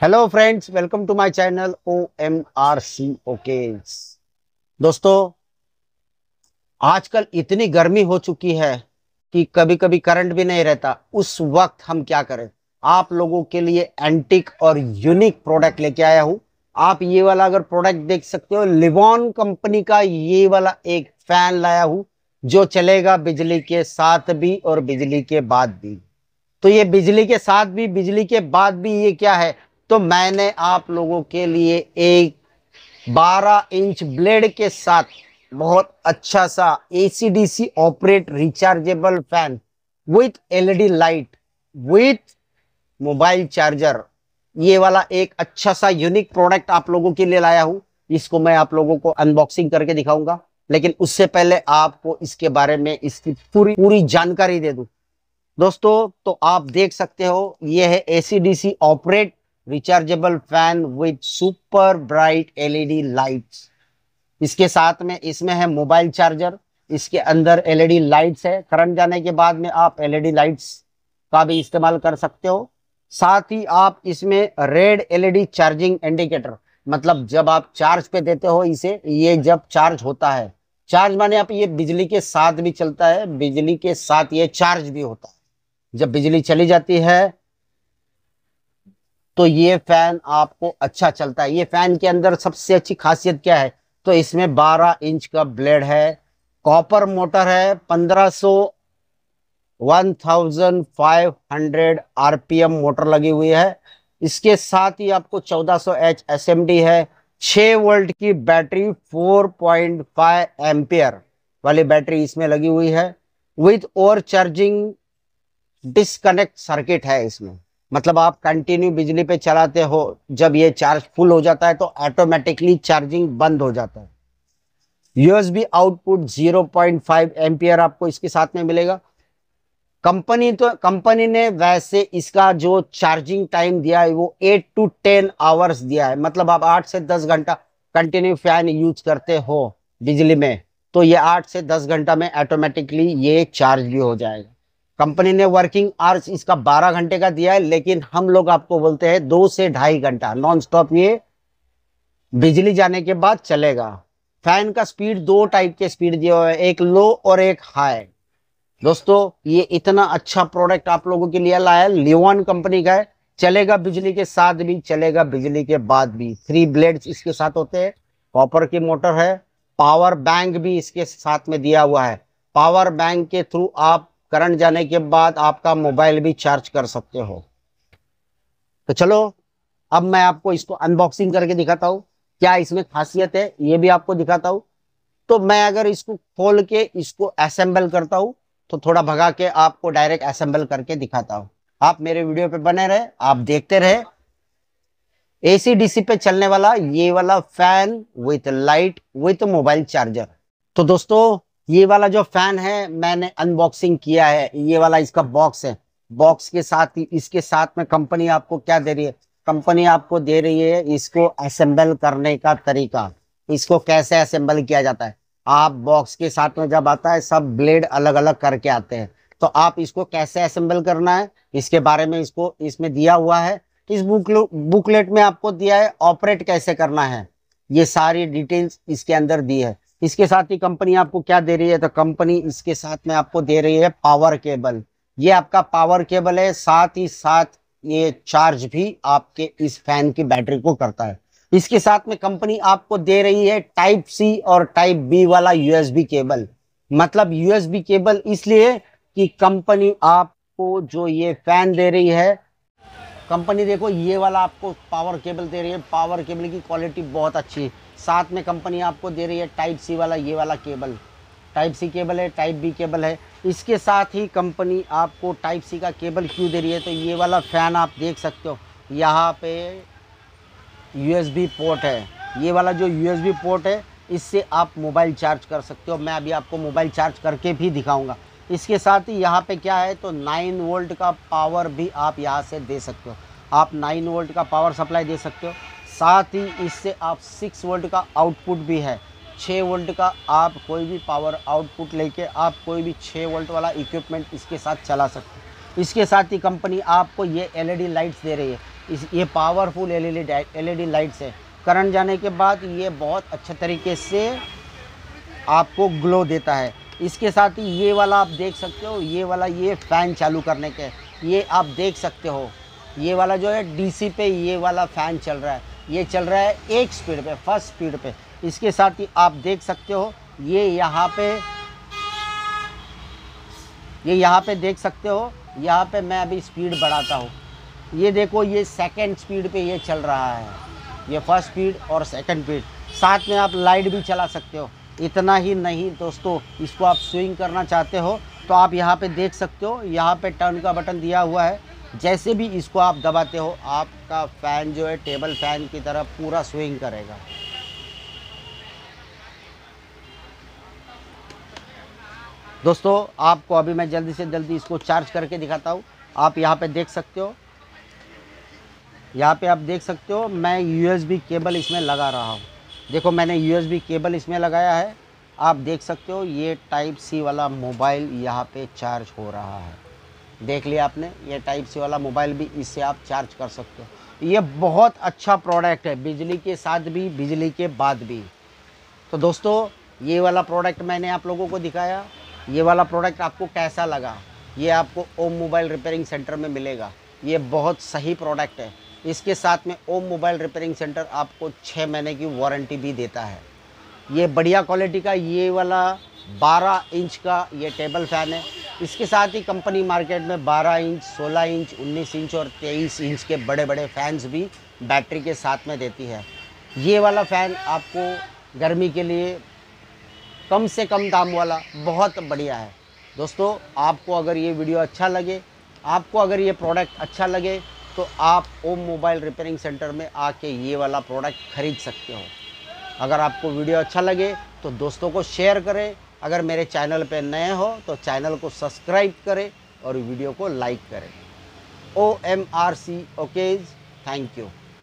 Hello friends welcome to my channel O M R C okay दोस्तों, आजकल इतनी गर्मी हो चुकी है कि कभी कभी करंट भी नहीं रहता। उस वक्त हम क्या करें? आप लोगों के लिए एंटिक और यूनिक प्रोडक्ट लेके आया हूँ। आप ये वाला अगर प्रोडक्ट देख सकते हो लिवॉन कंपनी का ये वाला एक फ़ैन लाया हूँ, जो चलेगा बिजली के साथ भी और बिजली के बाद भी। तो ये बिजली के साथ भी, बिजली के बाद भी ये क्या है? तो मैंने आप लोगों के लिए एक 12 इंच ब्लेड के साथ बहुत अच्छा सा AC DC operate rechargeable fan with LED light with mobile charger ये वाला एक अच्छा सा यूनिक प्रोडक्ट आप लोगों के लिए लाया हूँ। इसको मैं आप लोगों को अनबॉक्सिंग करके दिखाऊँगा। लेकिन उससे पहले आपको इसके बारे में इसकी पूरी पूरी जानकारी दे दूँ। दोस्तों तो आप देख सकते हो, ये है AC DC operate rechargeable fan with super bright LED lights इसके साथ में इसमें है मोबाइल चार्जर इसके अंदर एलईडी लाइट्स है. करंट जाने के बाद में आप एलईडी लाइट्स का भी इस्तेमाल कर सकते हो। साथ ही आप इसमें रेड एलईडी चार्जिंग इंडिकेटर मतलब जब आप चार्ज पे देते हो इसे, ये जब चार्ज होता है। चार्ज माने आप ये बिजली के साथ भी चलता है, बिजली के साथ ये चार्ज भी होता है। जब बिजली चली जाती है तो ये फ़ैन आपको अच्छा चलता है। ये फ़ैन के अंदर सबसे अच्छी खासियत क्या है? तो इसमें 12 इंच का ब्लेड है, कॉपर मोटर है 1500 1500 आरपीएम मोटर लगी हुई है। इसके साथ ही आपको 1400 एच एस है 6 वोल्ट की बैटरी 4.5 एम्पियर वाली बैटरी इसमें लगी हुई है। विथ और चार्जिंग डिस्कनेक्ट सर्किट है इसमें। मतलब आप कंटिन्यू बिजली पे चलाते हो, जब ये चार्ज फुल हो जाता है तो ऑटोमेटिकली चार्जिंग बंद हो जाता है। यूएसबी आउटपुट 0.5 एम्पियर आपको इसके साथ में मिलेगा। कंपनी तो कंपनी ने वैसे इसका जो चार्जिंग टाइम दिया है, वो 8 टू 10 आवर्स दिया है। मतलब आप 8 से 10 घंटा कंटिन्यू फ़ैन यूज़ करते हो बिजली में तो ये 8 से 10 घंटा में ऑटोमेटिकली ये चार्ज भी हो जाएगा। कंपनी ने वर्किंग आवर्स इसका 12 घंटे का दिया है, लेकिन हम लोग आपको बोलते हैं दो से ढाई घंटा नॉन स्टॉप ये बिजली जाने के बाद चलेगा। फ़ैन का स्पीड दो टाइप के स्पीड दिए हुए एक लो और एक हाई दोस्तों, ये इतना अच्छा प्रोडक्ट आप लोगों के लिए लाया है लियोन कंपनी का है। चलेगा बिजली के साथ भी, चलेगा बिजली के बाद भी। थ्री ब्लेड्स इसके साथ होते हैं कॉपर की मोटर है पावर बैंक भी इसके साथ में दिया हुआ है। पावर बैंक के थ्रू आप करंट जाने के बाद आपका मोबाइल भी चार्ज कर सकते हो। तो चलो, अब मैं आपको इसको अनबॉक्सिंग करके दिखाता हूँ। क्या इसमें खासियत है, ये भी आपको दिखाता हूँ। तो मैं अगर इसको खोल के इसको असेंबल करता हूँ तो थोड़ा भगा के आपको डायरेक्ट असेंबल करके दिखाता हूँ। आप मेरे वीडियो पे बने रहे, आप देखते रहे। एसी डीसी पे चलने वाला ये वाला fan with light with mobile charger तो दोस्तों ये वाला जो फ़ैन है, मैंने अनबॉक्सिंग किया है। ये वाला इसका बॉक्स है। बॉक्स के साथ इसके साथ में कंपनी आपको क्या दे रही है? कंपनी आपको दे रही है इसको असेंबल करने का तरीका। इसको कैसे असेंबल किया जाता है? आप बॉक्स के साथ में जब आता है, सब ब्लेड अलग अलग करके आते हैं। तो आप इसको कैसे असेंबल करना है? इसके बारे में इसको, इसमें दिया हुआ है। इस बुक बुकलेट में आपको दिया है ऑपरेट कैसे करना है। ये सारी डिटेल्स इसके अंदर दी है। इसके साथ ही कंपनी आपको क्या दे रही है? तो कंपनी इसके साथ में आपको दे रही है पावर केबल। ये आपका पावर केबल है, साथ ही साथ ये चार्ज भी आपके इस फ़ैन की बैटरी को करता है। इसके साथ में कंपनी आपको दे रही है टाइप सी और टाइप बी वाला यूएसबी केबल। मतलब यूएसबी केबल इसलिए कि कंपनी आपको जो ये फ़ैन दे रही है, कंपनी देखो ये वाला आपको पावर केबल दे रही है। पावर केबल की क्वालिटी बहुत अच्छी है। साथ में कंपनी आपको दे रही है टाइप सी वाला, ये वाला केबल। टाइप सी केबल है, टाइप बी केबल है। इसके साथ ही कंपनी आपको टाइप सी का केबल क्यों दे रही है तो ये वाला फ़ैन आप देख सकते हो। यहाँ पे यूएसबी पोर्ट है। ये वाला जो यूएसबी पोर्ट है, इससे आप मोबाइल चार्ज कर सकते हो। मैं अभी आपको मोबाइल चार्ज करके भी दिखाऊँगा। इसके साथ ही यहाँ पे क्या है तो 9 वोल्ट का पावर भी आप यहाँ से दे सकते हो। आप 9 वोल्ट का पावर सप्लाई दे सकते हो। साथ ही इससे आप सिक्स वोल्ट का आउटपुट भी है। छः वोल्ट का आप कोई भी पावर आउटपुट लेके आप कोई भी छः वोल्ट वाला इक्विपमेंट इसके साथ चला सकते हैं। इसके साथ ही कंपनी आपको ये एलईडी लाइट्स दे रही है। इस, ये पावरफुल एलईडी एलईडी लाइट्स है। करंट जाने के बाद ये बहुत अच्छे तरीके से आपको ग्लो देता है। इसके साथ ही ये वाला आप देख सकते हो, ये वाला ये फ़ैन चालू करने के। ये आप देख सकते हो। ये वाला जो है डीसी पे ये वाला फ़ैन चल रहा है। ये चल रहा है एक स्पीड पे, फ़र्स्ट स्पीड पे। इसके साथ ही आप देख सकते हो, ये यहाँ पे, ये यहाँ पे देख सकते हो, यहाँ पे मैं अभी स्पीड बढ़ाता हूँ। ये देखो, ये सेकंड स्पीड पे ये चल रहा है। ये फ़र्स्ट स्पीड और सेकंड स्पीड साथ में आप लाइट भी चला सकते हो। इतना ही नहीं, दोस्तों, इसको आप स्विंग करना चाहते हो तो आप यहाँ पे देख सकते हो, यहाँ पे टर्न का बटन दिया हुआ है। जैसे भी इसको आप दबाते हो, आपका फ़ैन जो है टेबल फ़ैन की तरह पूरा स्विंग करेगा। दोस्तों, आपको अभी मैं जल्दी से जल्दी इसको चार्ज करके दिखाता हूँ। आप यहाँ पे देख सकते हो। यहाँ पे आप देख सकते हो, मैं यूएसबी केबल इसमें लगा रहा हूँ। देखो, मैंने यूएसबी केबल इसमें लगाया है। आप देख सकते हो, ये टाइप सी वाला मोबाइल यहाँ पे चार्ज हो रहा है। देख लिया आपने, ये टाइप सी वाला मोबाइल भी इससे आप चार्ज कर सकते हो। ये बहुत अच्छा प्रोडक्ट है, बिजली के साथ भी, बिजली के बाद भी। तो दोस्तों, ये वाला प्रोडक्ट मैंने आप लोगों को दिखाया। ये वाला प्रोडक्ट आपको कैसा लगा? ये आपको ओम मोबाइल रिपेयरिंग सेंटर में मिलेगा। ये बहुत सही प्रोडक्ट है। इसके साथ में ओम मोबाइल रिपेयरिंग सेंटर आपको छः महीने की वारंटी भी देता है। ये बढ़िया क्वालिटी का ये वाला 12 इंच का ये टेबल फ़ैन है। इसके साथ ही कंपनी मार्केट में 12 इंच 16 इंच 19 इंच और 23 इंच के बड़े बड़े फैंस भी बैटरी के साथ में देती है। ये वाला फ़ैन आपको गर्मी के लिए कम से कम दाम वाला बहुत बढ़िया है। दोस्तों, आपको अगर ये वीडियो अच्छा लगे, आपको अगर ये प्रोडक्ट अच्छा लगे तो आप ओम मोबाइल रिपेयरिंग सेंटर में आके ये वाला प्रोडक्ट खरीद सकते हो। अगर आपको वीडियो अच्छा लगे तो दोस्तों को शेयर करें अगर मेरे चैनल पे नए हो तो चैनल को सब्सक्राइब करें और वीडियो को लाइक करें। O M R C okays thank you